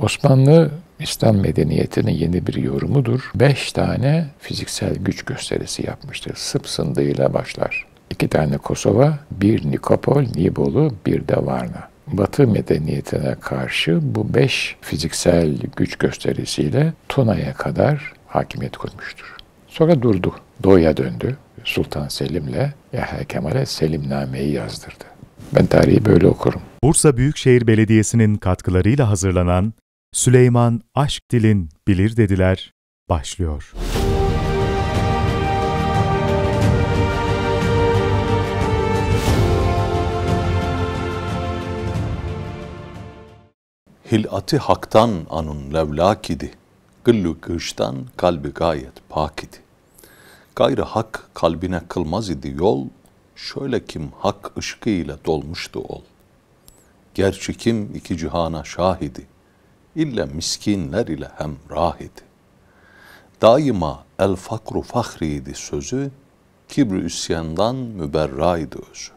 Osmanlı İslam medeniyetinin yeni bir yorumudur. Beş tane fiziksel güç gösterisi yapmıştır. Sıp başlar. İki tane Kosova, bir Nikopol, Nibolu, bir de Varna. Batı medeniyetine karşı bu beş fiziksel güç gösterisiyle Tuna'ya kadar hakimiyet kurmuştur. Sonra durdu. Doğuya döndü. Sultan Selim'le Yahya Kemal'e Selimname'yi yazdırdı. Ben tarihi böyle okurum. Bursa Büyükşehir Belediyesi'nin katkılarıyla hazırlanan Süleyman Aşk Dilin Bilir Dediler başlıyor. Hilati haktan anun levlak idi. Gıllu kıştan kalbi gayet pak idi. Gayrı hak kalbine kılmaz idi yol, şöyle kim hak ışkıyla dolmuştu ol. Gerçi kim iki cihana şahidi, illa miskinler ile hem rahidi. Daima el fakru fahriydi sözü, kibri üsyandan müberraydı özü.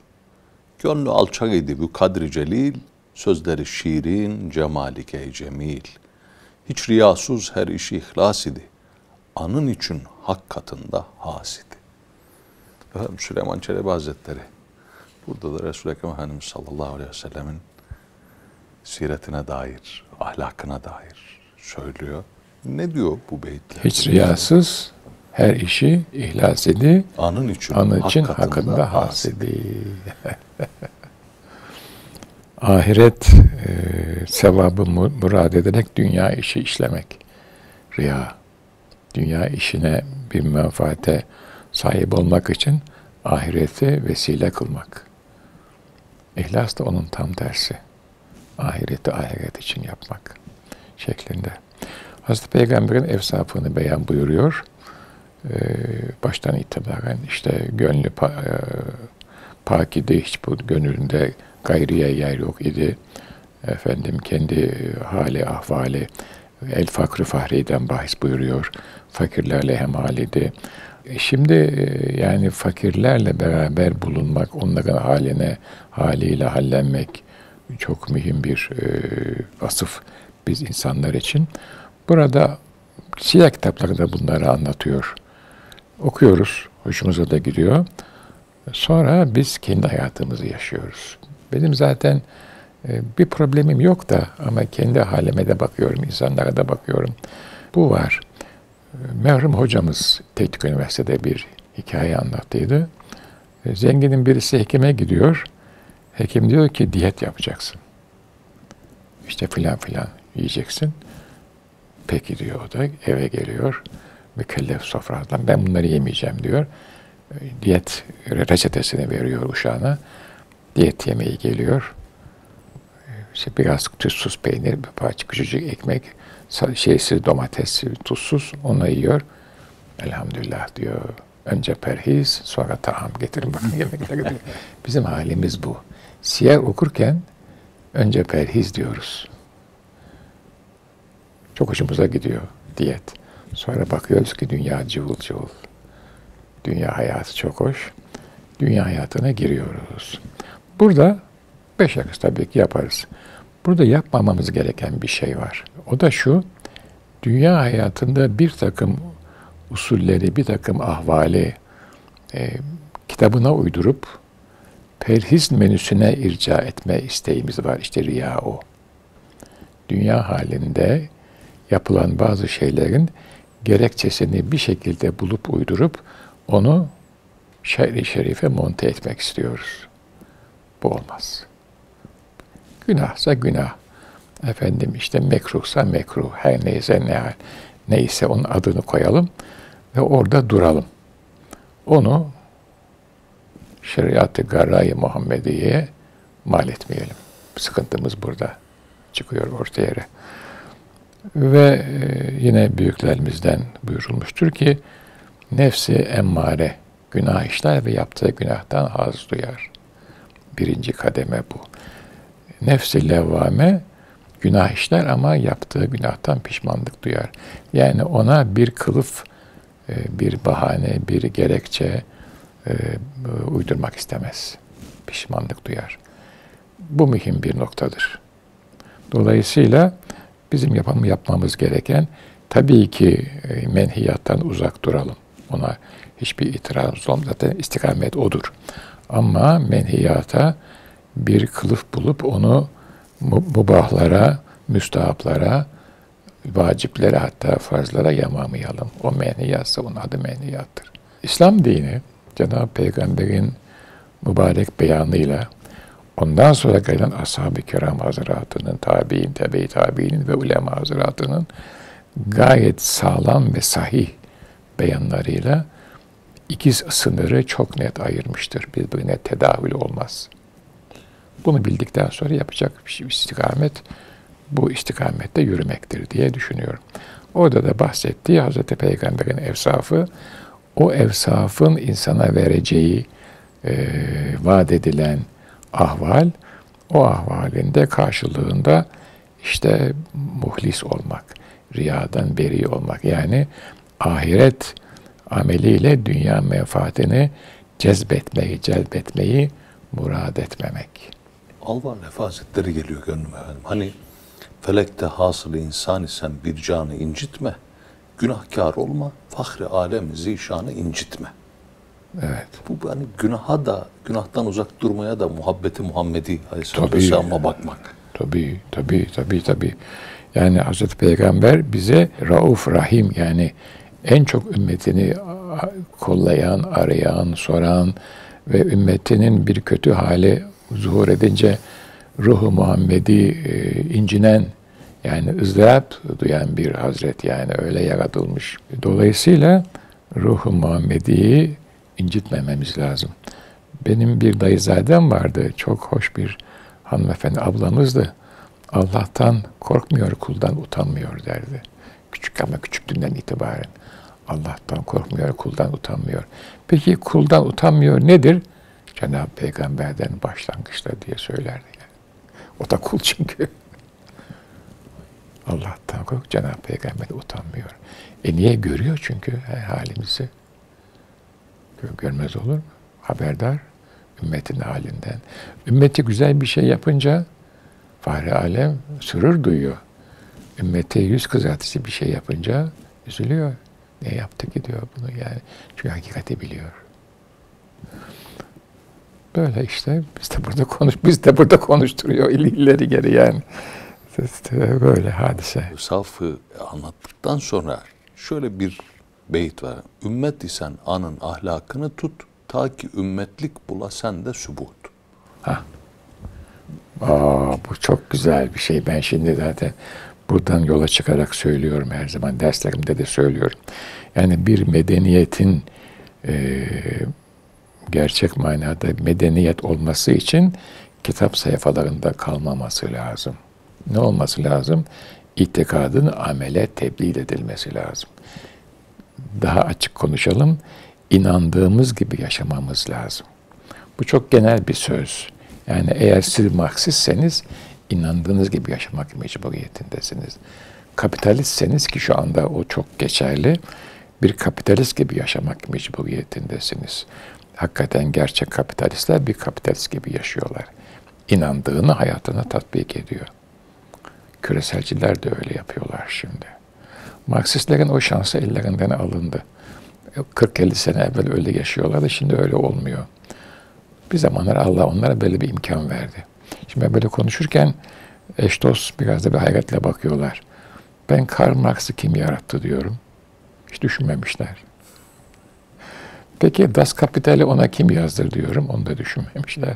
Gönlü alçak idi bu kadri celil, sözleri şiirin, cemalike cemil. Hiç riyasuz her işi ihlas idi. Anın için hak katında has idi. Efendim Süleyman Çelebi Hazretleri burada da Resul-i Ekrem Efendimiz sallallahu aleyhi ve sellemin siretine dair, ahlakına dair söylüyor. Ne diyor bu beyitler? Hiç riyasız her işi ihlas edi. Anın için, Anın için hak hakkında hasedi. Ahiret e, sevabı mu- murad ederek dünya işi işlemek. Riya. Dünya işine bir menfaate sahip olmak için ahireti vesile kılmak. İhlas da onun tam tersi. Ahireti ahiret için yapmak şeklinde. Hazreti Peygamber'in evsafını beyan buyuruyor. Ee, baştan itibaren işte gönlü pa- e, pak idi, hiç bu gönlünde gayriye yer yok idi. Efendim kendi hali, ahvali, el fakri fahriden bahis buyuruyor. Fakirlerle hemhal idi. E, Şimdi e, yani fakirlerle beraber bulunmak, onların haline, haliyle hallenmek çok mühim bir e, vasıf biz insanlar için. Burada siyer kitaplarında bunları anlatıyor. Okuyoruz, hoşumuza da gidiyor. Sonra biz kendi hayatımızı yaşıyoruz. Benim zaten e, bir problemim yok da ama kendi halime de bakıyorum, insanlara da bakıyorum. Bu var. Merhum hocamız Teknik Üniversitede bir hikaye anlattıydı. E, Zenginin birisi hekime gidiyor. Hekim diyor ki diyet yapacaksın. İşte filan filan yiyeceksin. Peki diyor o da eve geliyor. Mükellef sofradan ben bunları yemeyeceğim diyor. Diyet reçetesini veriyor uşağına. Diyet yemeği geliyor. İşte biraz tuzsuz peynir, bir parça küçücük ekmek, şeysiz domates, tuzsuz onu yiyor. Elhamdülillah diyor. Önce perhiz, sonra taam getirin bakın yemekler. Bizim halimiz bu. Siyer okurken önce perhiz diyoruz. Çok hoşumuza gidiyor diyet. Sonra bakıyoruz ki dünya cıvıl cıvıl. Dünya hayatı çok hoş. Dünya hayatına giriyoruz. Burada beş yakız tabii ki yaparız. Burada yapmamamız gereken bir şey var. O da şu, dünya hayatında bir takım usulleri, bir takım ahvali e, kitabına uydurup perhiz menüsüne irca etme isteğimiz var. İşte riya o. Dünya halinde yapılan bazı şeylerin gerekçesini bir şekilde bulup uydurup onu şerri şerife monte etmek istiyoruz. Bu olmaz. Günahsa günah. Efendim işte mekruhsa mekruh. Her neyse ne. Neyse onun adını koyalım ve orada duralım. Onu şeriat-ı garra-i Muhammediye'ye mal etmeyelim. Sıkıntımız burada çıkıyor ortaya. Ve e, yine büyüklerimizden buyurulmuştur ki nefsi emmare günah işler ve yaptığı günahtan haz duyar. Birinci kademe bu. Nefsi levvame günah işler ama yaptığı günahtan pişmanlık duyar. Yani ona bir kılıf, e, bir bahane, bir gerekçe e, uydurmak istemez. Pişmanlık duyar. Bu mühim bir noktadır. Dolayısıyla Bizim yapalım yapmamız gereken tabii ki e, menhiyattan uzak duralım. Ona hiçbir itiraz olmaz. Zaten istikamet odur. Ama menhiyata bir kılıf bulup onu mubahlara, müstahaplara, vaciplere hatta farzlara yamamayalım. O menhiyatsa onun adı menhiyattır. İslam dini Cenab-ı Peygamber'in mübarek beyanıyla ondan sonra gelen ashab-ı kiram hazretlerinin, tabi'in, tebe-i tabi'inin ve ulema hazretlerinin gayet sağlam ve sahih beyanlarıyla iki sınırı çok net ayırmıştır. Birbirine tedavül olmaz. Bunu bildikten sonra yapacak bir şey, istikamet bu istikamette yürümektir diye düşünüyorum. Orada da bahsettiği Hazreti Peygamber'in evsafı, o evsafın insana vereceği e, vaat edilen ahval, o ahvalinde karşılığında işte muhlis olmak, riyadan beri olmak. Yani ahiret ameliyle dünya menfaatini cezbetmeyi, celbetmeyi murad etmemek. Alvar nefazetleri geliyor gönlüme efendim. Hani felekte hasılı insan isen bir canı incitme, günahkar olma, fahri alem zişanı incitme. Evet. Bu hani günaha da, günahtan uzak durmaya da muhabbeti Muhammedi Aleyhisselatü Vesselam'a bakmak. Tabii, tabii, tabii, tabii. Yani Hazreti Peygamber bize Rauf Rahim yani en çok ümmetini kollayan, arayan, soran ve ümmetinin bir kötü hali zuhur edince ruhu Muhammedi e, incinen yani ızdırap duyan bir hazret yani öyle yaratılmış. Dolayısıyla ruhu Muhammedi'yi incitmememiz lazım. Benim bir dayızadem vardı. Çok hoş bir hanımefendi ablamızdı. Allah'tan korkmuyor, kuldan utanmıyor derdi. Küçük ama küçüklüğünden itibaren. Allah'tan korkmuyor, kuldan utanmıyor. Peki kuldan utanmıyor nedir? Cenab-ı Peygamber'den başlangıçta diye söylerdi. Yani. O da kul çünkü. Allah'tan kork, Cenab-ı Peygamber'den utanmıyor. E niye görüyor çünkü her halimizi? Görmez olur mu? Haberdar ümmetin halinden. Ümmeti güzel bir şey yapınca Fahri Alem sürür duyuyor. Ümmete yüz kızartıcı bir şey yapınca üzülüyor. Ne yaptı ki diyor bunu yani. Çünkü hakikati biliyor. Böyle işte biz de burada konuş biz de burada konuşturuyor ileri geri yani. İşte böyle hadise. Safı anlattıktan sonra şöyle bir beyit var. Ümmet isen anın ahlakını tut ta ki ümmetlik bula sen de sübut. Ha. Aa, bu çok güzel bir şey. Ben şimdi zaten buradan yola çıkarak söylüyorum her zaman. Derslerimde de söylüyorum. Yani bir medeniyetin e, gerçek manada medeniyet olması için kitap sayfalarında kalmaması lazım. Ne olması lazım? İtikadın amele tebliğ edilmesi lazım. Daha açık konuşalım. İnandığımız gibi yaşamamız lazım. Bu çok genel bir söz. Yani eğer siz Marksistseniz inandığınız gibi yaşamak mecburiyetindesiniz. Kapitalistseniz ki şu anda o çok geçerli, bir kapitalist gibi yaşamak mecburiyetindesiniz. Hakikaten gerçek kapitalistler bir kapitalist gibi yaşıyorlar. İnandığını hayatına tatbik ediyor. Küreselciler de öyle yapıyorlar şimdi. Marksistlerin o şansı ellerinden alındı. 40-50 sene evvel öyle yaşıyorlardı, şimdi öyle olmuyor. Bir zamanlar Allah onlara böyle bir imkan verdi. Şimdi böyle konuşurken eş dost biraz da bir hayretle bakıyorlar. Ben Karl Marx'ı kim yarattı diyorum. Hiç düşünmemişler. Peki Das Kapital'i ona kim yazdır diyorum. Onu da düşünmemişler.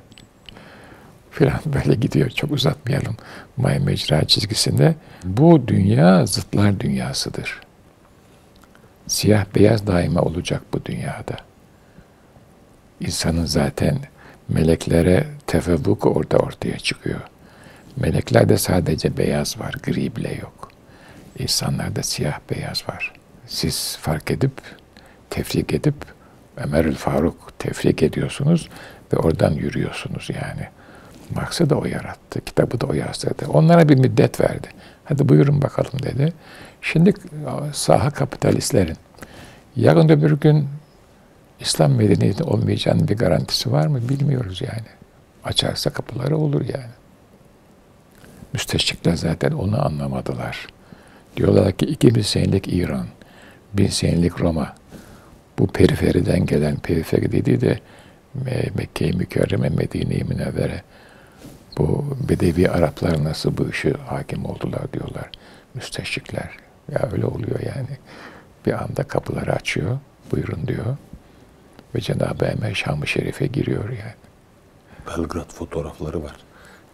Filan böyle gidiyor. Çok uzatmayalım May Mecra çizgisinde. Bu dünya zıtlar dünyasıdır. Siyah beyaz daima olacak bu dünyada. İnsanın zaten meleklere tefevvuku orada ortaya çıkıyor. Meleklerde sadece beyaz var, gri bile yok. İnsanlarda siyah beyaz var. Siz fark edip, tefrik edip, Ömerül Faruk tefrik ediyorsunuz ve oradan yürüyorsunuz yani. Marx'ı da o yarattı, kitabı da o yazdırdı. Onlara bir müddet verdi. Hadi buyurun bakalım dedi. Şimdi saha kapitalistlerin yarın öbür gün İslam medeniyeti olmayacağının bir garantisi var mı bilmiyoruz yani. Açarsa kapıları olur yani. Müsteşrikler zaten onu anlamadılar. Diyorlar ki 2000 senelik İran, 1000 senelik Roma. Bu periferiden gelen, periferi dediği de Mekke-i Mükerreme, Medine-i Münevvere. Bu Bedevi Araplar nasıl bu işi hakim oldular diyorlar. Müsteşrikler. Ya öyle oluyor yani. Bir anda kapıları açıyor. Buyurun diyor. Ve Cenab-ı Emel Şam-ı Şerif'e giriyor yani. Belgrad fotoğrafları var.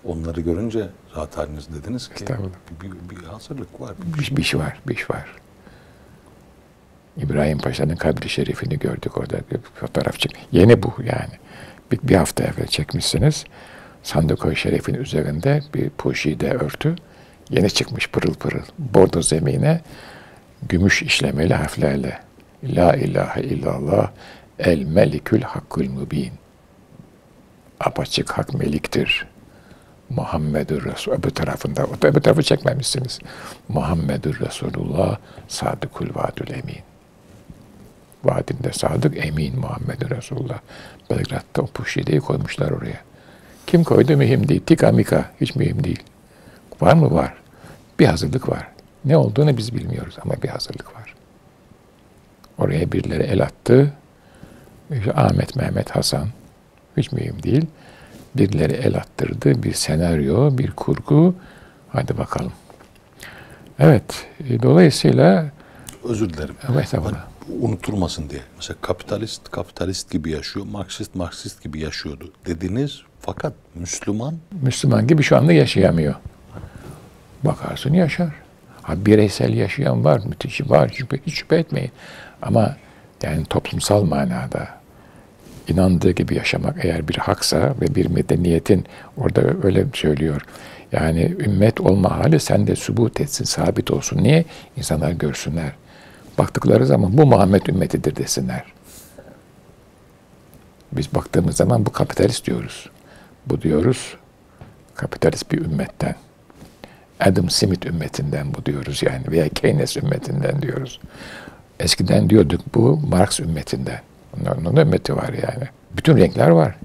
Onları görünce zat haliniz dediniz ki bir, bir, bir hazırlık var. Bir, bir, bir şey var, bir şey var. İbrahim Paşa'nın kabri şerifini gördük orada bir fotoğraf çek. Yeni bu yani. Bir, bir hafta evvel çekmişsiniz. Sandıkoy Şerif'in üzerinde bir puşide örtü. Yeni çıkmış pırıl pırıl. Bordo zemine gümüş işlemeli harflerle. La ilahe illallah el melikül hakkul mübin. Apaçık hak meliktir. Muhammedur Resul. Öbür tarafında, öbür tarafı çekmemişsiniz. Muhammedur Resulullah sadıkul vadül emin. Vaadinde sadık, emin Muhammed Resulullah. Belgrad'da o puşideyi koymuşlar oraya. Kim koydu mühim değil. Tika mika hiç mühim değil. Var mı? Var. Bir hazırlık var. Ne olduğunu biz bilmiyoruz ama bir hazırlık var. Oraya birileri el attı. İşte Ahmet, Mehmet, Hasan hiç mühim değil. Birileri el attırdı. Bir senaryo, bir kurgu. Hadi bakalım. Evet. Dolayısıyla özür dilerim. Evet, hani unutulmasın diye. Mesela kapitalist kapitalist gibi yaşıyor, Marksist Marksist gibi yaşıyordu dediniz. Fakat Müslüman Müslüman gibi şu anda yaşayamıyor. Bakarsın yaşar. Ha, bireysel yaşayan var, müthiş var, şüphe, hiç şüphe etmeyin. Ama yani toplumsal manada inandığı gibi yaşamak eğer bir haksa ve bir medeniyetin orada öyle söylüyor. Yani ümmet olma hali sende sübut etsin, sabit olsun. Niye? İnsanlar görsünler. Baktıkları zaman bu Muhammed ümmetidir desinler. Biz baktığımız zaman bu kapitalist diyoruz. Bu diyoruz kapitalist bir ümmetten. Adam Smith ümmetinden bu diyoruz yani veya Keynes ümmetinden diyoruz. Eskiden diyorduk bu Marx ümmetinden. Onların da ümmeti var yani. Bütün renkler var.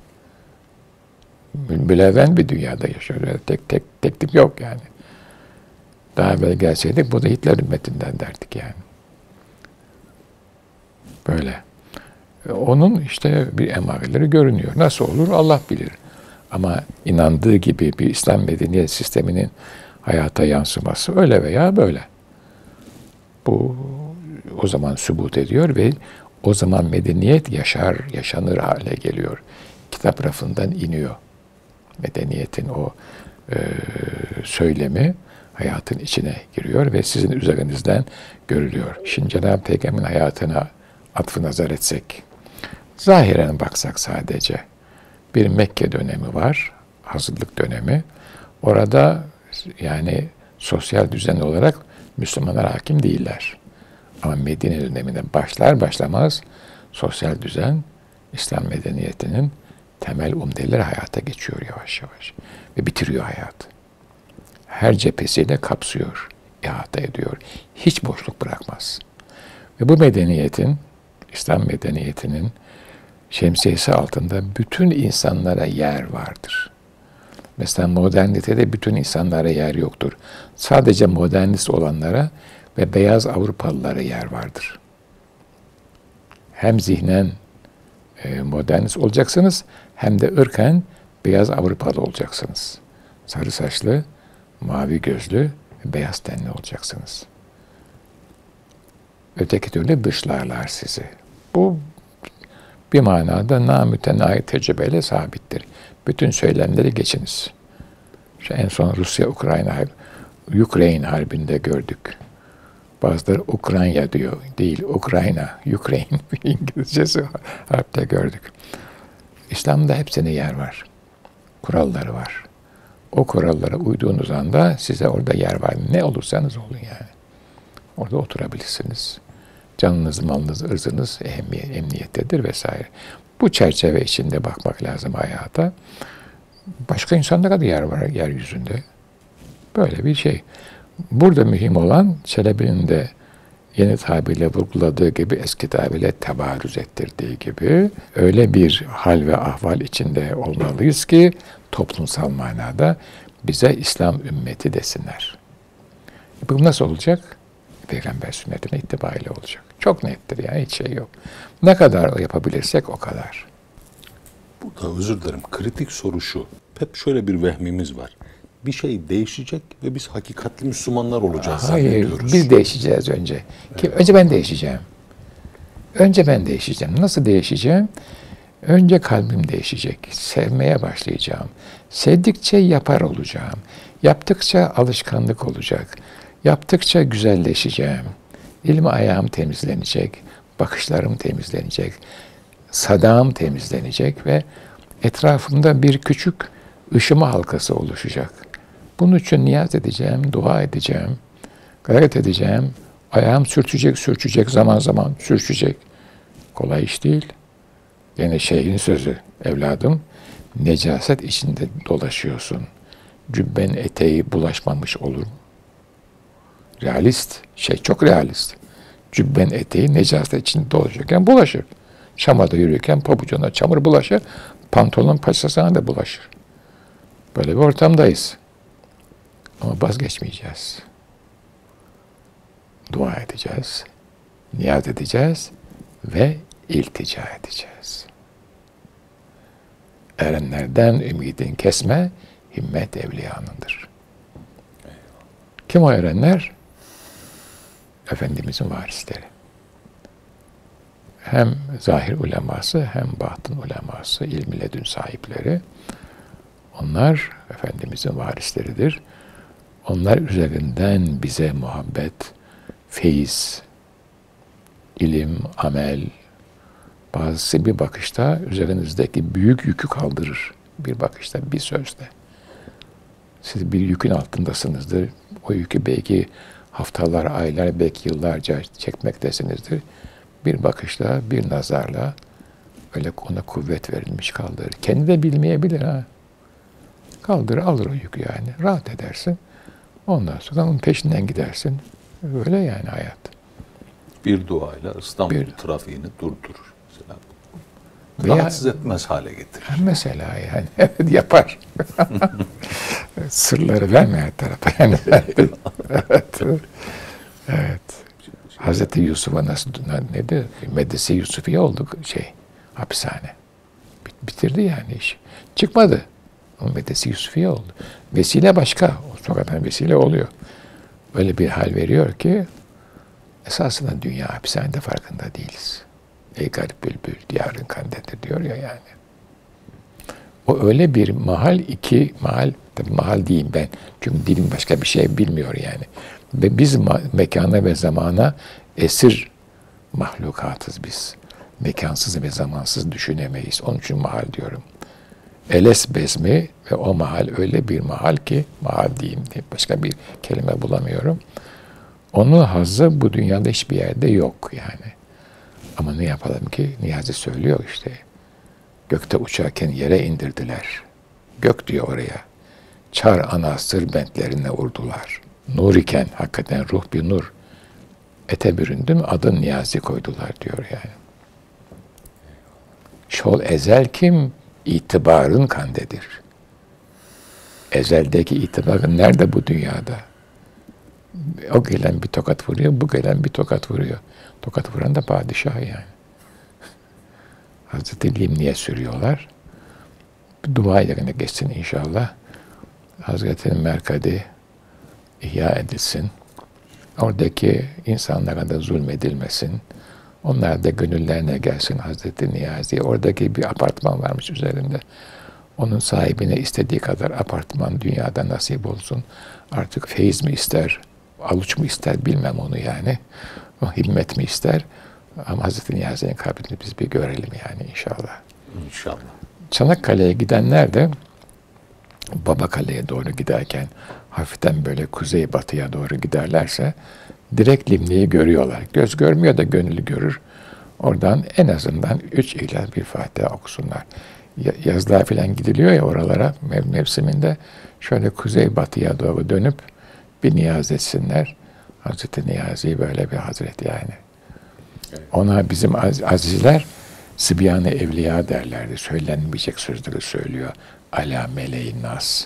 Müleven bir dünyada yaşıyoruz. Tek tek tek tip yok yani. Daha evvel gelseydik bu da Hitler ümmetinden derdik yani. Böyle. Onun işte bir emareleri görünüyor. Nasıl olur Allah bilir. Ama inandığı gibi bir İslam medeniyet sisteminin hayata yansıması öyle veya böyle. Bu o zaman sübut ediyor ve o zaman medeniyet yaşar, yaşanır hale geliyor. Kitap rafından iniyor. Medeniyetin o e, söylemi hayatın içine giriyor ve sizin üzerinizden görülüyor. Şimdi Cenab-ı Peygamber'in hayatına atfı nazar etsek, zahiren baksak sadece bir Mekke dönemi var, hazırlık dönemi. Orada yani sosyal düzen olarak Müslümanlar hakim değiller. Ama Medine döneminde başlar başlamaz sosyal düzen İslam medeniyetinin temel umdeleri hayata geçiyor yavaş yavaş. Ve bitiriyor hayatı. Her cephesiyle kapsıyor, ihata ediyor. Hiç boşluk bırakmaz. Ve bu medeniyetin, İslam medeniyetinin şemsiyesi altında bütün insanlara yer vardır. Mesela modernitede bütün insanlara yer yoktur. Sadece modernist olanlara ve beyaz Avrupalılara yer vardır. Hem zihnen e, modernist olacaksınız hem de ırken beyaz Avrupalı olacaksınız. Sarı saçlı, mavi gözlü, beyaz tenli olacaksınız. Öteki türlü dışlarlar sizi. Bu bir manada namütenayi tecrübeyle sabittir. Bütün söylemleri geçiniz. İşte en son Rusya-Ukrayna Ukrayna harbinde gördük. Bazıları Ukrayna diyor. Değil, Ukrayna, Ukrayna İngilizcesi harpte gördük. İslam'da hepsine yer var. Kuralları var. O kurallara uyduğunuz anda size orada yer var. Ne olursanız olun yani. Orada oturabilirsiniz. Canınız, malınız, ırzınız emniyettedir vesaire. Bu çerçeve içinde bakmak lazım hayata. Başka insanlara da yer var yeryüzünde. Böyle bir şey. Burada mühim olan Çelebi'nin de yeni tabirle vurguladığı gibi eski tabirle tebarüz ettirdiği gibi öyle bir hal ve ahval içinde olmalıyız ki toplumsal manada bize İslam ümmeti desinler. Bu nasıl olacak? Peygamber sünnetine itibariyle olacak. Çok nettir yani hiç şey yok. Ne kadar yapabilirsek o kadar. Burada özür dilerim. Kritik soru şu. Hep şöyle bir vehmimiz var. Bir şey değişecek ve biz hakikatli Müslümanlar olacağız Hayır, biz değişeceğiz önce. Kim? Önce ben değişeceğim. Önce ben değişeceğim. Nasıl değişeceğim? Önce kalbim değişecek. Sevmeye başlayacağım. Sevdikçe yapar olacağım. Yaptıkça alışkanlık olacak. Yaptıkça güzelleşeceğim. Elim ayağım temizlenecek. Bakışlarım temizlenecek. Sadağım temizlenecek ve etrafımda bir küçük ışıma halkası oluşacak. Bunun için niyaz edeceğim, dua edeceğim, gayret edeceğim. Ayağım sürtecek, sürtecek, zaman zaman sürtecek. Kolay iş değil. Yine şeyhin sözü, evladım, necaset içinde dolaşıyorsun. Cübben eteği bulaşmamış olur mu? Realist, şey çok realist. Cübben eteği necaset içinde dolaşırken bulaşır. Çamada yürürken pabucuna çamur bulaşır, pantolon paçasına da bulaşır. Böyle bir ortamdayız. Ama vazgeçmeyeceğiz. Dua edeceğiz, niyaz edeceğiz ve iltica edeceğiz. Erenlerden ümidin kesme, himmet evliyanındır. Kim o erenler? Efendimizin varisleri. Hem zahir uleması hem batın uleması, ilmi ledün sahipleri. Onlar Efendimizin varisleridir. Onlar üzerinden bize muhabbet, feyiz, ilim, amel, bazısı bir bakışta üzerinizdeki büyük yükü kaldırır. Bir bakışta, bir sözle. Siz bir yükün altındasınızdır. O yükü belki haftalar, aylar, belki yıllarca çekmektesinizdir. Bir bakışla, bir nazarla öyle ona kuvvet verilmiş kaldırır. Kendi de bilmeyebilir ha. Kaldır, alır o yükü yani. Rahat edersin. Ondan sonra onun peşinden gidersin. Öyle yani hayat. Bir duayla İstanbul Bir- trafiğini durdurur. Mesela. Veya- Rahatsız etmez hale getirir. Mesela yani evet yapar. Sırları verme her tarafa yani. evet. evet. Hazreti Yusuf'a nasıl nedir? Medrese Yusufiye olduk şey hapishane. Bit- Bitirdi yani iş. Çıkmadı. Ama Medrese Yusufiye oldu. Vesile başka. O sonradan vesile oluyor. Öyle bir hal veriyor ki esasında dünya hapishanede farkında değiliz. Ey garip bülbül diyarın kandedir diyor ya yani. O öyle bir mahal iki mahal tabi mahal diyeyim ben. Çünkü dilim başka bir şey bilmiyor yani. Ve biz mekana ve zamana esir mahlukatız biz. Mekansız ve zamansız düşünemeyiz. Onun için mahal diyorum. Eles bezmi ve o mahal öyle bir mahal ki mahal diyeyim diye başka bir kelime bulamıyorum. Onun hazzı bu dünyada hiçbir yerde yok yani. Ama ne yapalım ki? Niyazi söylüyor işte. Gökte uçarken yere indirdiler. Gök diyor oraya. Çar ana sır bentlerine vurdular. Nur iken hakikaten ruh bir nur. Ete büründüm adın Niyazi koydular diyor yani. Şol ezel kim? İtibarın kandedir. Ezeldeki itibarın nerede bu dünyada? O gelen bir tokat vuruyor, bu gelen bir tokat vuruyor. Tokat vuran da padişah yani. Hazreti Limni'ye sürüyorlar. Dua yerine geçsin inşallah. Hazreti Merkadi ihya edilsin. Oradaki insanlara da zulmedilmesin. Onlar da gönüllerine gelsin Hazreti Niyazi. Oradaki bir apartman varmış üzerinde. Onun sahibine istediği kadar apartman dünyada nasip olsun. Artık feyiz mi ister, aluç mu ister bilmem onu yani. O himmet mi ister? Ama Hazreti Niyazi'nin kabrini biz bir görelim yani inşallah. İnşallah. Çanakkale'ye gidenler de Babakale'ye doğru giderken hafiften böyle kuzey batıya doğru giderlerse direkt Limni'yi görüyorlar. Göz görmüyor da gönüllü görür. Oradan en azından üç ihlal bir Fatiha okusunlar. Ya- Yazlığa falan gidiliyor ya oralara mev- mevsiminde şöyle kuzey batıya doğru dönüp bir niyaz etsinler. Hazreti Niyazi böyle bir hazret yani. Ona bizim az- azizler Sıbyan-ı Evliya derlerdi. Söylenmeyecek sözleri söylüyor. Ala meleğin nas.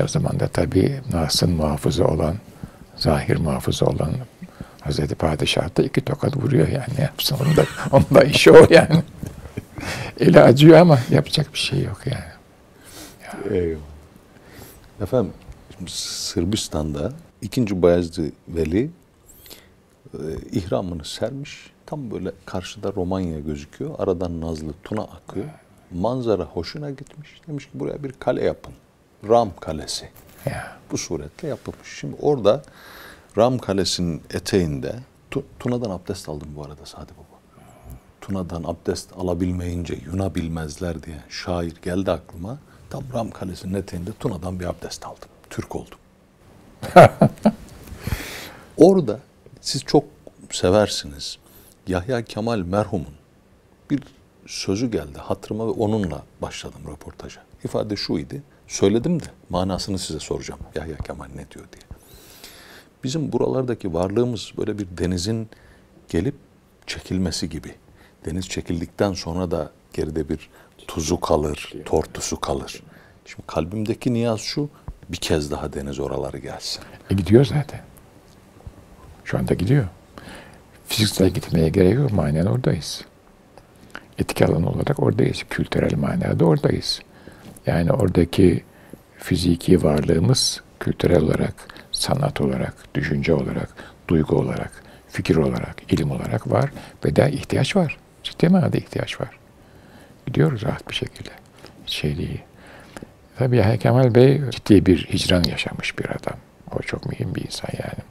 E o zaman da tabii Nas'ın muhafızı olan, zahir muhafızı olan Hazreti Padişah da iki tokat vuruyor yani ne yapsın onun da, onun da işi o yani. Eli acıyor ama yapacak bir şey yok yani. Eyvallah. Efendim Sırbistan'da ikinci Bayezid Veli e, ihramını sermiş. Tam böyle karşıda Romanya gözüküyor. Aradan Nazlı Tuna akıyor. Manzara hoşuna gitmiş. Demiş ki buraya bir kale yapın. Ram Kalesi. Ya. Bu suretle yapılmış. Şimdi orada Ram Kalesi'nin eteğinde Tu- Tuna'dan abdest aldım bu arada Sadi Baba. Tuna'dan abdest alabilmeyince yunabilmezler diye şair geldi aklıma. Tam Ram Kalesi'nin eteğinde Tuna'dan bir abdest aldım. Türk oldum. Orada siz çok seversiniz. Yahya Kemal merhumun bir sözü geldi hatırıma ve onunla başladım röportaja. İfade şu idi. Söyledim de manasını size soracağım. Yahya Kemal ne diyor diye. Bizim buralardaki varlığımız böyle bir denizin gelip çekilmesi gibi. Deniz çekildikten sonra da geride bir tuzu kalır, tortusu kalır. Şimdi kalbimdeki niyaz şu, bir kez daha deniz oraları gelsin. E gidiyor zaten. Şu anda gidiyor. Fiziksel gitmeye gerek yok. Manen oradayız. Etik alan olarak oradayız. Kültürel manada oradayız. Yani oradaki fiziki varlığımız kültürel olarak, sanat olarak, düşünce olarak, duygu olarak, fikir olarak, ilim olarak var ve de ihtiyaç var. Ciddi manada ihtiyaç var. Gidiyoruz rahat bir şekilde. Şey değil. Tabii Yahya Kemal Bey ciddi bir hicran yaşamış bir adam. O çok mühim bir insan yani.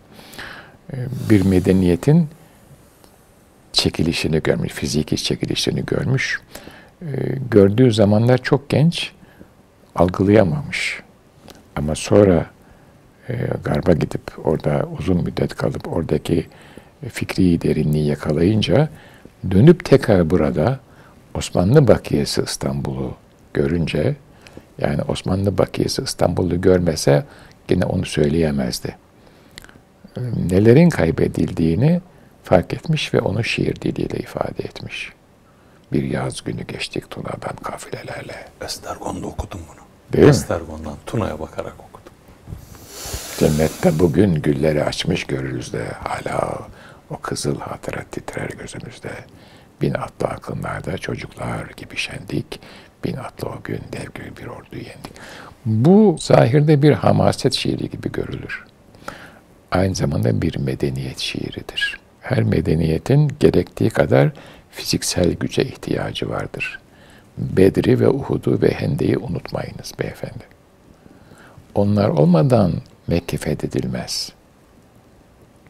Ee, Bir medeniyetin çekilişini görmüş, fiziki çekilişini görmüş. Ee, Gördüğü zamanlar çok genç, algılayamamış. Ama sonra e, Garba gidip orada uzun müddet kalıp oradaki fikri derinliği yakalayınca dönüp tekrar burada Osmanlı Bakiyesi İstanbul'u görünce yani Osmanlı Bakiyesi İstanbul'u görmese gene onu söyleyemezdi. Nelerin kaybedildiğini fark etmiş ve onu şiir diliyle ifade etmiş. Bir yaz günü geçtik Tuna'dan kafilelerle. Estergon'da okudum bunu. Değil? Estergon'dan Tuna'ya bakarak okudum. Cennette bugün gülleri açmış görürüz de hala o kızıl hatıra titrer gözümüzde. Bin atlı akınlarda çocuklar gibi şendik. Bin atlı o gün dev gibi bir orduyu yendik. Bu zahirde bir hamaset şiiri gibi görülür. Aynı zamanda bir medeniyet şiiridir. Her medeniyetin gerektiği kadar fiziksel güce ihtiyacı vardır. Bedri ve Uhud'u ve Hende'yi unutmayınız beyefendi. Onlar olmadan Mekke fethedilmez.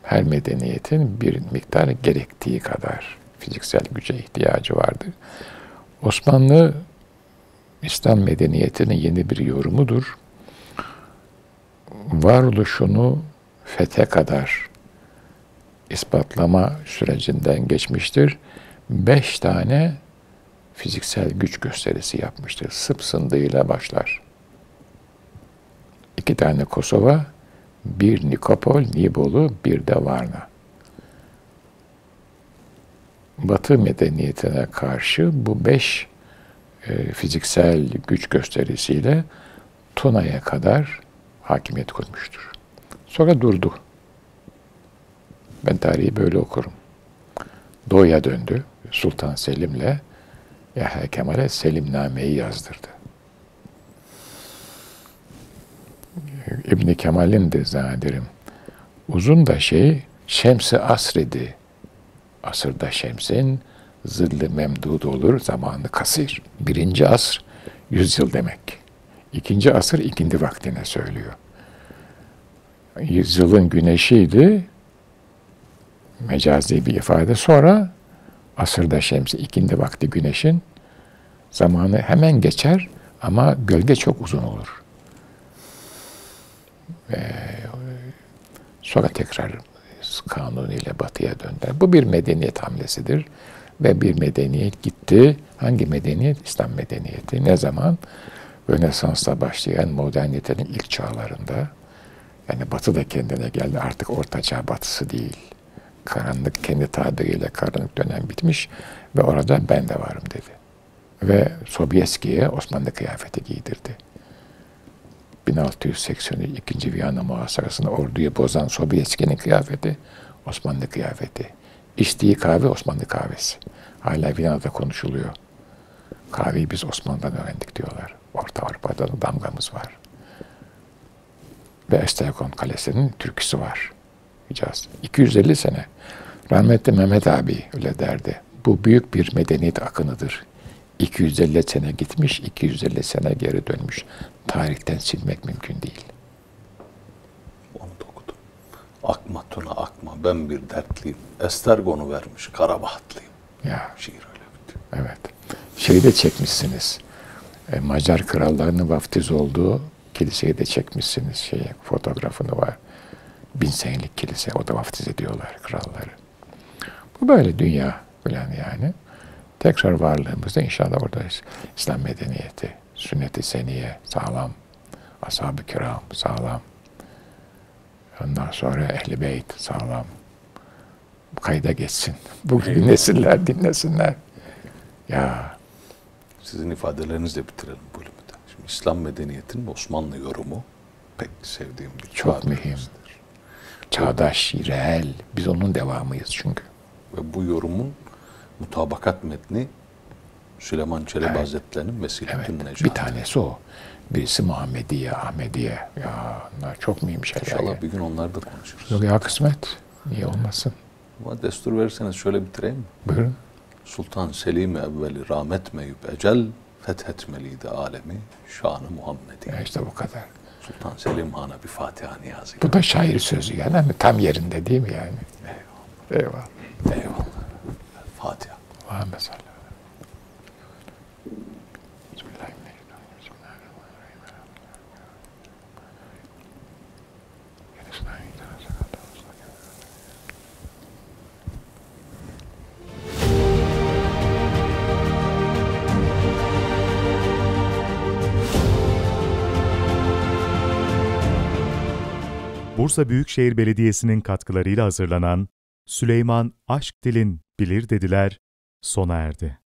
Her medeniyetin bir miktar gerektiği kadar fiziksel güce ihtiyacı vardır. Osmanlı İslam medeniyetinin yeni bir yorumudur. Varoluşunu fethe kadar ispatlama sürecinden geçmiştir. Beş tane fiziksel güç gösterisi yapmıştır. Sıp sındığıyla başlar. İki tane Kosova, bir Nikopol, Nibolu, bir de Varna. Batı medeniyetine karşı bu beş e, fiziksel güç gösterisiyle Tuna'ya kadar hakimiyet kurmuştur. Sonra durdu. Ben tarihi böyle okurum. Doğu'ya döndü. Sultan Selim'le Yahya Kemal'e Selimname'yi yazdırdı. İbni Kemal'in de zannederim uzun da şey Şems-i Asr'idi. Asırda Şems'in zilli memdud olur, zamanı kasir. Birinci asr yüzyıl demek. İkinci asır ikindi vaktine söylüyor. Yüzyılın güneşiydi, mecazi bir ifade. Sonra asırda şemsi, ikindi vakti güneşin zamanı hemen geçer ama gölge çok uzun olur. Ve sonra tekrar kanuniyle batıya döndü. Bu bir medeniyet hamlesidir. Ve bir medeniyet gitti. Hangi medeniyet? İslam medeniyeti. Ne zaman? Rönesans'ta başlayan modernitenin ilk çağlarında. Yani batı da kendine geldi. Artık orta çağ batısı değil. Karanlık kendi tabiriyle karanlık dönem bitmiş ve orada ben de varım dedi. Ve Sobieski'ye Osmanlı kıyafeti giydirdi. 1683 2. Viyana muhasarasında orduyu bozan Sobieski'nin kıyafeti Osmanlı kıyafeti. İçtiği kahve Osmanlı kahvesi. Hala Viyana'da konuşuluyor. Kahveyi biz Osmanlı'dan öğrendik diyorlar. Orta Avrupa'da da damgamız var. Ve Estergon Kalesi'nin türküsü var. Hicaz. 250 sene. Rahmetli Mehmet abi öyle derdi. Bu büyük bir medeniyet akınıdır. 250 sene gitmiş, 250 sene geri dönmüş. Tarihten silmek mümkün değil. Onu da okudum. Akma tuna akma ben bir dertliyim. Estergon'u vermiş Karabahatlıyım. Ya Şiir öyle bitti. evet. Şeyi de çekmişsiniz. E, Macar krallarının vaftiz olduğu kiliseyi de çekmişsiniz. Şeye, fotoğrafını var. Bin senelik kilise. O da vaftiz ediyorlar kralları. Bu böyle dünya falan yani. Tekrar varlığımızda inşallah oradayız. İslam medeniyeti, sünnet-i seniye sağlam, ashab-ı kiram sağlam. Ondan sonra ehl-i beyt sağlam. Kayda geçsin. Bugün nesiller dinlesinler. Ya Sizin ifadelerinizle bitirelim bölümü İslam medeniyetinin Osmanlı yorumu pek sevdiğim bir çok mühim. Çağdaş, reel. Biz onun devamıyız çünkü. Ve bu yorumun mutabakat metni Süleyman Çelebi Evet. Hazretleri'nin Mesiletün Evet. Necat. Bir tanesi o. Birisi Muhammediye, Ahmediye. Ya bunlar çok mühim şeyler. İnşallah bir gün onları da konuşuruz. Yok ya kısmet. Niye olmasın? Ama destur verirseniz şöyle bitireyim mi? Buyurun. Sultan Selim evveli rahmet meyüp ecel fethetmeliydi alemi şanı Muhammed'i. Ya işte bu kadar. Sultan Selim Han'a bir Fatiha niyazı. Bu da şair sözü yani. Hani tam yerinde değil mi yani? Eyvallah. Eyvallah. Fatiha. Muhammed sallallahu Bursa Büyükşehir Belediyesi'nin katkılarıyla hazırlanan Süleyman Aşk Dilin Bilir Dediler sona erdi.